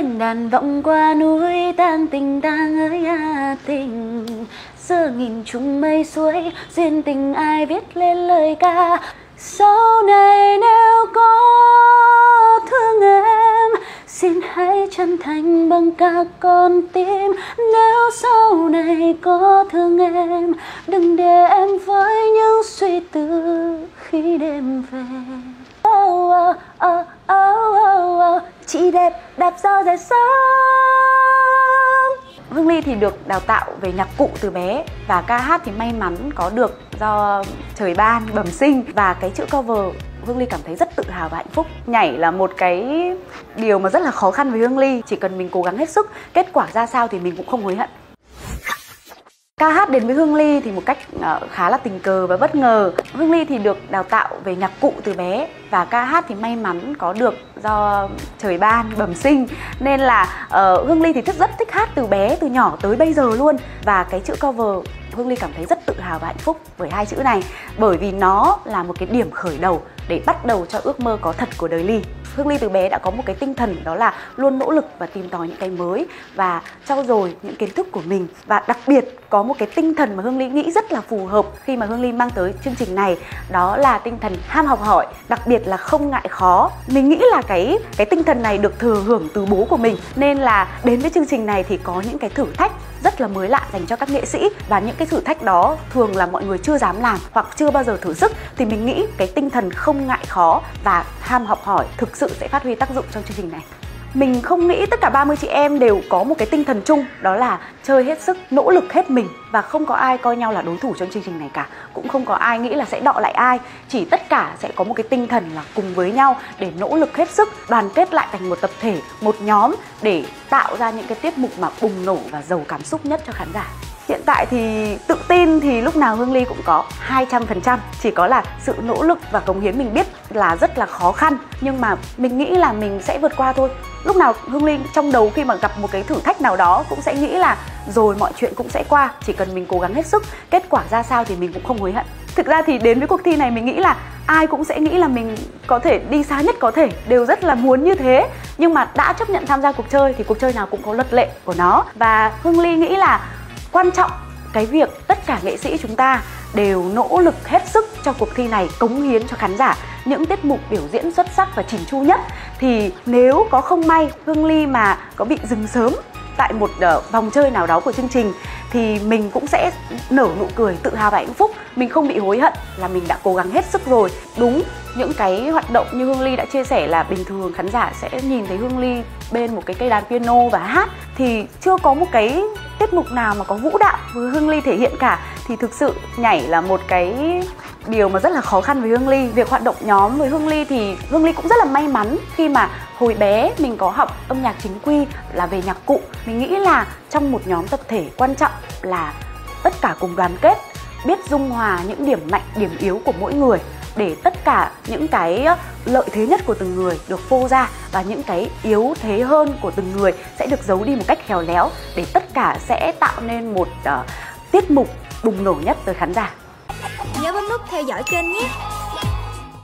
tiếng đàn vọng qua núi tang tình tang ơi à tình. Giữa nghìn trùng mây suối duyên tình ai viết lên lời ca. Sau này nếu có thương em xin hãy chân thành bằng cả con tim. Nếu sau này có thương em đừng để em với những suy tư khi đêm về. Oh, oh, oh, oh, oh, oh. đẹp đạp gió sớm Hương Ly thì được đào tạo về nhạc cụ từ bé và ca hát thì may mắn có được do trời ban bẩm sinh và cái chữ cover Hương Ly cảm thấy rất tự hào và hạnh phúc. Nhảy là một cái điều mà rất là khó khăn với Hương Ly, chỉ cần mình cố gắng hết sức, kết quả ra sao thì mình cũng không hối hận. Ca hát đến với Hương Ly thì một cách uh, khá là tình cờ và bất ngờ. Hương Ly thì được đào tạo về nhạc cụ từ bé và ca hát thì may mắn có được do trời ban bẩm sinh nên là uh, Hương Ly thì thích rất thích hát từ bé từ nhỏ tới bây giờ luôn và cái chữ cover Hương Ly cảm thấy rất tự hào và hạnh phúc với hai chữ này bởi vì nó là một cái điểm khởi đầu để bắt đầu cho ước mơ có thật của đời Ly. Hương Ly từ bé đã có một cái tinh thần đó là luôn nỗ lực và tìm tòi những cái mới và trau dồi những kiến thức của mình. Và đặc biệt có một cái tinh thần mà Hương Ly nghĩ rất là phù hợp khi mà Hương Ly mang tới chương trình này, đó là tinh thần ham học hỏi, đặc biệt là không ngại khó. Mình nghĩ là cái cái tinh thần này được thừa hưởng từ bố của mình, nên là đến với chương trình này thì có những cái thử thách rất là mới lạ dành cho các nghệ sĩ và những cái thử thách đó thường là mọi người chưa dám làm hoặc chưa bao giờ thử sức thì mình nghĩ cái tinh thần không ngại khó và ham học hỏi thực sự sẽ phát huy tác dụng trong chương trình này mình không nghĩ tất cả 30 chị em đều có một cái tinh thần chung đó là chơi hết sức, nỗ lực hết mình và không có ai coi nhau là đối thủ trong chương trình này cả. Cũng không có ai nghĩ là sẽ đọ lại ai, chỉ tất cả sẽ có một cái tinh thần là cùng với nhau để nỗ lực hết sức, đoàn kết lại thành một tập thể, một nhóm để tạo ra những cái tiết mục mà bùng nổ và giàu cảm xúc nhất cho khán giả. Hiện tại thì tự tin thì lúc nào Hương Ly cũng có 200% Chỉ có là sự nỗ lực và cống hiến mình biết là rất là khó khăn Nhưng mà mình nghĩ là mình sẽ vượt qua thôi Lúc nào Hương Linh trong đầu khi mà gặp một cái thử thách nào đó cũng sẽ nghĩ là rồi mọi chuyện cũng sẽ qua, Chỉ cần mình cố gắng hết sức, Kết quả ra sao thì mình cũng không hối hận. Thực ra thì đến với cuộc thi này mình nghĩ là ai cũng sẽ nghĩ là mình có thể đi xa nhất có thể, đều rất là muốn như thế. Nhưng mà đã chấp nhận tham gia cuộc chơi thì cuộc chơi nào cũng có luật lệ của nó. Và hương ly nghĩ là quan trọng cái việc tất cả nghệ sĩ chúng ta đều nỗ lực hết sức cho cuộc thi này cống hiến cho khán giả. Những tiết mục biểu diễn xuất sắc và chỉnh chu nhất thì nếu có không may Hương Ly mà có bị dừng sớm tại một uh, vòng chơi nào đó của chương trình thì mình cũng sẽ nở nụ cười tự hào và hạnh phúc. Mình không bị hối hận là mình đã cố gắng hết sức rồi. Đúng những cái hoạt động như hương ly đã chia sẻ là bình thường khán giả sẽ nhìn thấy hương ly bên một cái cây đàn piano và hát thì chưa có một cái tiết mục nào mà có vũ đạo với hương ly thể hiện cả thì thực sự nhảy là một cái điều mà rất là khó khăn với Hương Ly. Việc hoạt động nhóm với Hương Ly thì Hương Ly cũng rất là may mắn khi mà hồi bé mình có học âm nhạc chính quy là về nhạc cụ. Mình nghĩ là trong một nhóm tập thể quan trọng là tất cả cùng đoàn kết biết dung hòa những điểm mạnh, điểm yếu của mỗi người để tất cả những cái lợi thế nhất của từng người được phô ra và những cái yếu thế hơn của từng người sẽ được giấu đi một cách khéo léo để tất cả sẽ tạo nên một uh, tiết mục bùng nổ nhất tới khán giả. Nhớ bấm nút theo dõi kênh nhé.